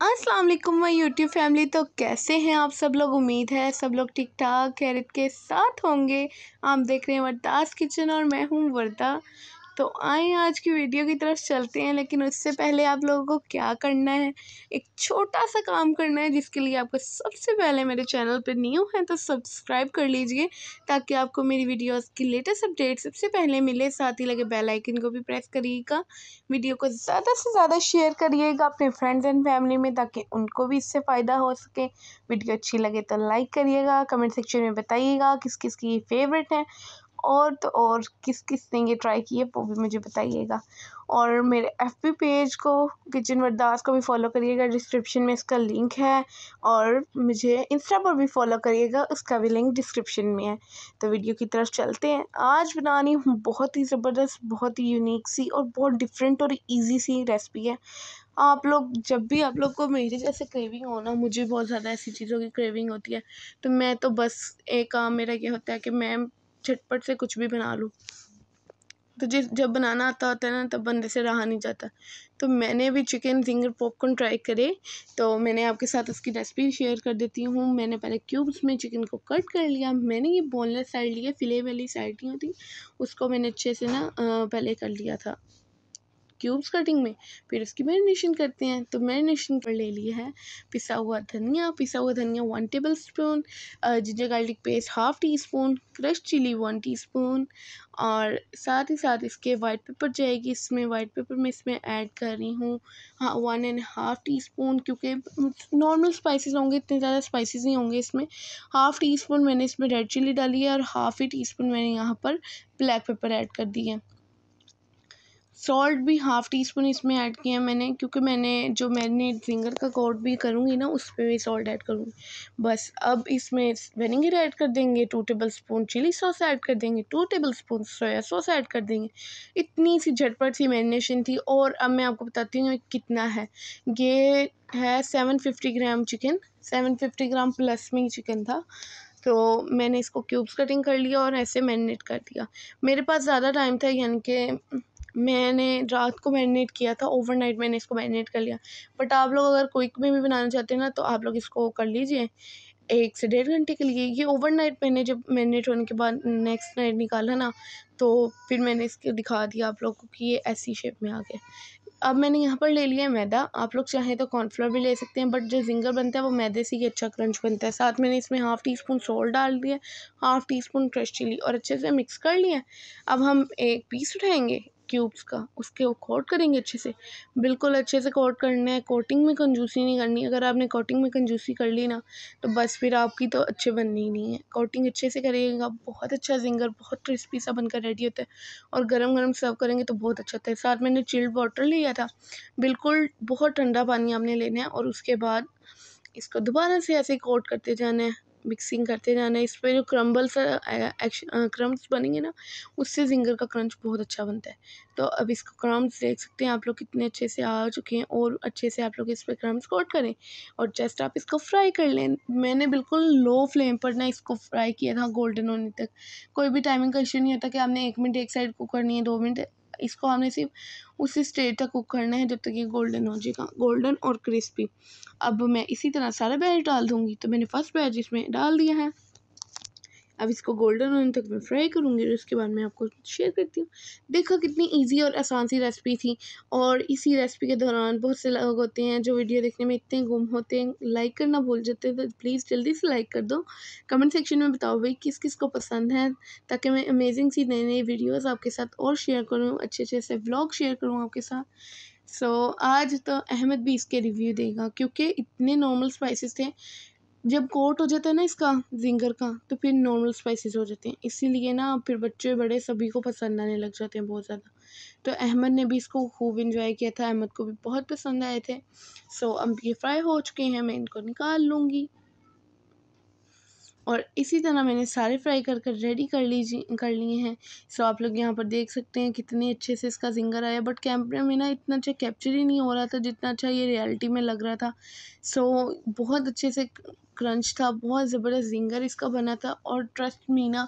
अस्सलाम वालेकुम my YouTube family. तो कैसे हैं आप सब लोग? उम्मीद है सब लोग ठीक ठाक खैरियत के साथ होंगे। आप देख रहे हैं वरदास किचन और मैं हूँ वर्दा। तो आए आज की वीडियो की तरफ़ चलते हैं, लेकिन उससे पहले आप लोगों को क्या करना है? एक छोटा सा काम करना है, जिसके लिए आपको सबसे पहले मेरे चैनल पर न्यू है तो सब्सक्राइब कर लीजिए, ताकि आपको मेरी वीडियोस की लेटेस्ट अपडेट सबसे पहले मिले। साथ ही लगे बेल आइकन को भी प्रेस करिएगा, वीडियो को ज़्यादा से ज़्यादा शेयर करिएगा अपने फ्रेंड्स एंड फैमिली में, ताकि उनको भी इससे फ़ायदा हो सके। वीडियो अच्छी लगे तो लाइक करिएगा, कमेंट सेक्शन में बताइएगा किस किस की फेवरेट है और तो और किस किस ने ये ट्राई किए वो भी मुझे बताइएगा। और मेरे एफ़ पेज को, किचन वरदास को भी फॉलो करिएगा डिस्क्रिप्शन में इसका लिंक है। और मुझे इंस्टा पर भी फॉलो करिएगा, उसका भी लिंक डिस्क्रिप्शन में है। तो वीडियो की तरफ़ चलते हैं। आज बनानी हूँ बहुत ही ज़बरदस्त, बहुत ही यूनिक सी और बहुत डिफरेंट और इजी सी रेसिपी है। आप लोग, जब भी आप लोग को मेरे जैसे क्रेविंग हो ना, मुझे बहुत ज़्यादा ऐसी चीज़ों की क्रेविंग होती है। तो मैं तो बस एक काम मेरा ये होता है कि मैं झटपट से कुछ भी बना लूँ। तो जिस, जब बनाना आता होता है ना, तब बंदे से रहा नहीं जाता। तो मैंने भी चिकन फिंगर पॉपकॉर्न ट्राई करे तो मैंने आपके साथ उसकी रेसिपी शेयर कर देती हूँ। मैंने पहले क्यूब्स में चिकन को कट कर लिया। मैंने ये बोनलेस साइड लिया फिले वाली साइड नहीं होती, उसको मैंने अच्छे से ना पहले कर लिया था। क्यूब्स कटिंग में, फिर उसकी मैरिनेशन करते हैं। तो मैरिनेशन कर ले लिया है पिसा हुआ धनिया, पिसा हुआ धनिया one tablespoon ginger garlic paste half teaspoon crush chilli one teaspoon और साथ ही साथ इसके वाइट पेपर जाएगी। इसमें वाइट पेपर में इसमें ऐड कर रही हूँ। हाँ one and half teaspoon क्योंकि नॉर्मल स्पाइसेस होंगे, इतने ज़्यादा स्पाइसेस नहीं होंगे इसमें। हाफ़ टी स्पून मैंने इसमें रेड चिली डाली है और हाफ़ ही टी स्पून मैंने यहाँ पर ब्लैक पेपर ऐड कर दी है। सॉल्ट भी हाफ़ टी स्पून इसमें ऐड किया है मैंने, क्योंकि मैंने जो मैंने फिंगर का कोट भी करूँगी ना, उस पर भी सॉल्ट ऐड करूँगी। बस अब इसमें वेनेगर ऐड कर देंगे two tablespoon chilli sauce add कर देंगे two tablespoon soya sauce add कर देंगे। इतनी सी झटपट सी मैरिनेशन थी और अब मैं आपको बताती हूँ कितना है। ये है seven fifty gram chicken seven fifty gram plus में ही चिकन था। तो मैंने इसको क्यूब्स कटिंग कर लिया और ऐसे मैरिनेट कर दिया। मेरे पास ज़्यादा टाइम था यानी कि मैंने, रात को मैरिनेट किया था ओवरनाइट मैंने इसको मैरिनेट कर लिया। बट आप लोग अगर क्विक में भी बनाना चाहते हैं ना तो आप लोग इसको कर लीजिए। एक से डेढ़ घंटे के लिए। ये ओवरनाइट मैंने जब मैरिनेट होने के बाद नेक्स्ट नाइट निकाला ना तो फिर मैंने इसको दिखा दिया आप लोगों को कि ये ऐसी शेप में आ गया। अब मैंने यहाँ पर ले लिया है मैदा। आप लोग चाहें तो कॉर्नफ्लोर भी ले सकते हैं बट जो जिंगर बनता है वो मैदे से ही अच्छा क्रंच बनता है। साथ मैंने इसमें हाफ़ टी स्पून सोल्ट डाल दिया half teaspoon crush chilli और अच्छे से मिक्स कर लिया। अब हम एक पीस उठाएँगे। क्यूब्स का, उसके वो कोट करेंगे अच्छे से? बिल्कुल अच्छे से कोट करना है कोटिंग में कंजूसी नहीं करनी, अगर आपने कोटिंग में कंजूसी कर ली ना तो बस फिर आपकी तो अच्छे बननी ही नहीं है। कोटिंग अच्छे से करिएगा बहुत अच्छा जिंगर बहुत क्रिस्पी सा बनकर रेडी होता है। और गर्म गर्म सर्व करेंगे तो बहुत अच्छा होता है। साथ मैंने चिल्ड वाटर लिया था। बिल्कुल बहुत ठंडा पानी आपने लेना है और उसके बाद इसको दोबारा से ऐसे कोट करते जाना है। मिक्सिंग करते जाना है। इस पर जो क्रम्बल सा क्रम्स बनेंगे ना, उससे जिंगर का क्रंच बहुत अच्छा बनता है। तो अब इसको क्रम्स देख सकते हैं आप लोग कितने अच्छे से आ चुके हैं और अच्छे से आप लोग इस पर क्रम्स कोट करें। और जस्ट आप इसको फ्राई कर लें। मैंने बिल्कुल लो फ्लेम पर ना इसको फ्राई किया था गोल्डन होने तक। कोई भी टाइमिंग का इशू नहीं होता कि आपने एक मिनट एक साइड कुक करनी है, दो मिनट इसको हमने सिर्फ़ उसी स्टेज तक कुक करना है जब तक ये गोल्डन हो जाएगा। गोल्डन और क्रिस्पी अब मैं इसी तरह सारे बैच डाल दूँगी। तो मैंने फ़र्स्ट बैच इसमें डाल दिया है। अब इसको गोल्डन होने तक मैं फ्राई करूँगी और उसके बाद मैं आपको शेयर करती हूँ। देखो कितनी इजी और आसान सी रेसिपी थी और इसी रेसिपी के दौरान बहुत से लोग होते हैं जो वीडियो देखने में इतने गुम होते हैं लाइक करना भूल जाते हैं तो प्लीज़ जल्दी से लाइक कर दो। कमेंट सेक्शन में बताओ भाई किस किस को पसंद है ताकि मैं अमेजिंग सी नई नई वीडियोज़ आपके साथ और शेयर करूँ अच्छे अच्छे से ब्लॉग शेयर करूँ आपके साथ। सो so, आज तो अहमद भी इसके रिव्यू देगा क्योंकि इतने नॉर्मल स्पाइसेस थे जब कोट हो जाता है ना इसका, जिंगर का तो फिर नॉर्मल स्पाइसेस हो जाते हैं। इसीलिए ना फिर बच्चे बड़े सभी को पसंद आने लग जाते हैं बहुत ज़्यादा। तो अहमद ने भी इसको खूब इंजॉय किया था, अहमद को भी बहुत पसंद आए थे। सो अब ये फ्राई हो चुके हैं, मैं इनको निकाल लूँगी। और इसी तरह मैंने सारे फ्राई कर कर रेडी कर लीजिए कर लिए हैं। सो आप लोग यहाँ पर देख सकते हैं कितने अच्छे से इसका जिंगर आया। बट कैमरे में ना इतना अच्छा कैप्चर ही नहीं हो रहा था, जितना अच्छा ये रियलिटी में लग रहा था। सो बहुत अच्छे से क्रंच था, बहुत ज़बरदस्त जिंगर इसका बना था। और ट्रस्ट मी ना,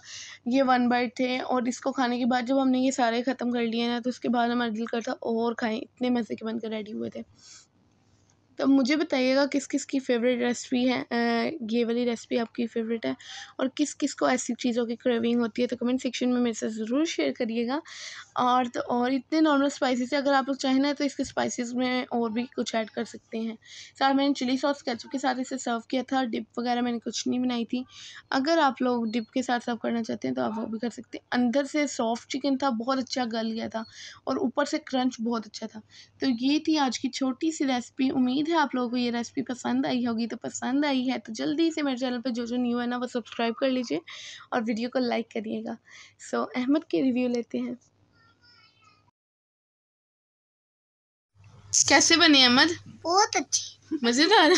ये वन बाइट थे और इसको खाने के बाद जब हमने ये सारे ख़त्म कर लिए ना तो उसके बाद हमारा दिल करता और खाएँ। इतने मज़े के बनकर रेडी हुए थे। तो मुझे बताइएगा किस किस की फेवरेट रेसिपी है? ये वाली रेसिपी आपकी फ़ेवरेट है? और किस किस को ऐसी चीज़ों की क्रेविंग होती है? तो कमेंट सेक्शन में मेरे से ज़रूर शेयर करिएगा। और तो और इतने नॉर्मल स्पाइसेस अगर आप लोग चाहें ना तो इसके स्पाइसेस में और भी कुछ ऐड कर सकते हैं। साथ मैंने चिली सॉस कैचअप के साथ इसे सर्व किया था। डिप वगैरह मैंने कुछ नहीं बनाई थी। अगर आप लोग डिप के साथ सर्व करना चाहते हैं तो आप वो भी कर सकते हैं। अंदर से सॉफ्ट चिकन था, बहुत अच्छा गल गया था। और ऊपर से क्रंच बहुत अच्छा था। तो ये थी आज की छोटी सी रेसिपी उम्मीद है आप लोगों को ये रेसिपी पसंद आई होगी। तो पसंद आई है तो जल्दी से मेरे चैनल पर जो जो न्यू है ना वो सब्सक्राइब कर लीजिए और वीडियो को लाइक करिएगा। सो अहमद के रिव्यू लेते हैं। कैसे बने अहमद? बहुत अच्छे। मज़ेदार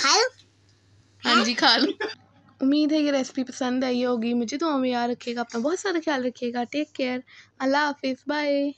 हाँ। जी खा लो। उम्मीद है ये रेसिपी पसंद आई होगी। मुझे तो हमें याद रखिएगा अपना बहुत सारा ख्याल रखिएगा। टेक केयर अल्लाह हाफिज़। बाय